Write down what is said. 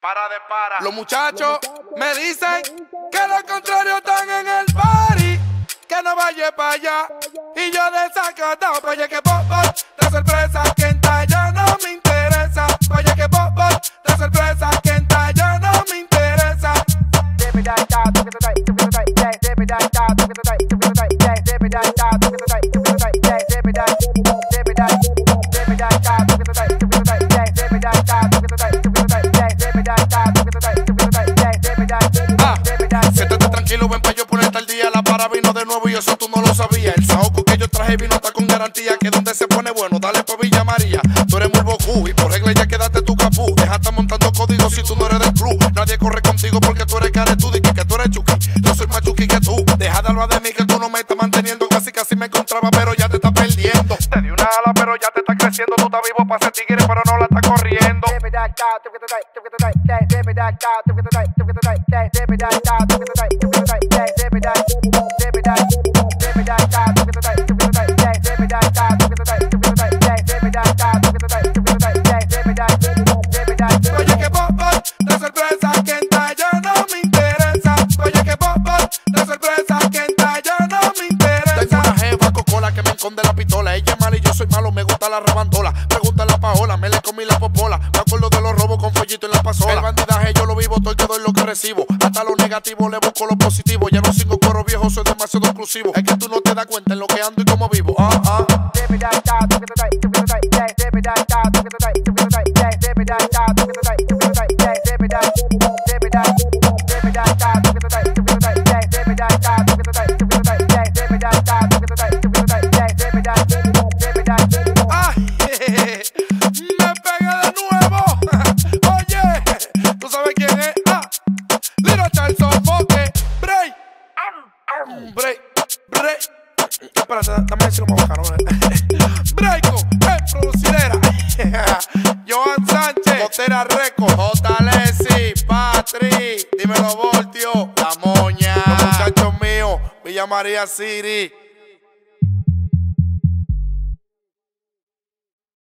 Para de para. Los muchachos me dicen que los contrarios están en el party. Que no vaya para allá. Y yo desacatado, oye que pop, de sorpresa, que en ya no me interesa. Oye que pop, de sorpresa, que en ya no me interesa. Tranquilo, ven pa' yo ponerte al día. La para vino de nuevo y eso tú no lo sabías. El saoco que yo traje vino está con garantía. Que donde se pone bueno, dale pa' Villa María. Tú eres muy bocu y por regla ya quédate tu capú. Deja estar montando códigos si tú no eres del club. Nadie corre contigo porque tú eres cara tú, que tú eres chuki. Yo soy más chuki que tú. Deja de hablar de mí que tú no me estás manteniendo. Casi casi me encontraba, pero ya te estás perdiendo. Te di una ala, pero ya te está creciendo. Tú estás vivo para ser tigre, pero no la estás corriendo. Oye que gusta la rabandola. Pregunta la paola, me le comí la popola. Me acuerdo de los robos con follito en la pasola. El bandidaje yo lo vivo, todo doy lo que recibo. Hasta lo negativo le busco lo positivo. Ya no sigo coro viejo, soy demasiado exclusivo. Es que tú no te das cuenta en lo que ando y cómo vivo. Ah, ah. Decirlo más bacano. Breako, el producidera. Joan Sánchez, Botera Record, J. Lessi, Patri, dímelo Voltio, La Moña, los muchachos míos, Villa María City.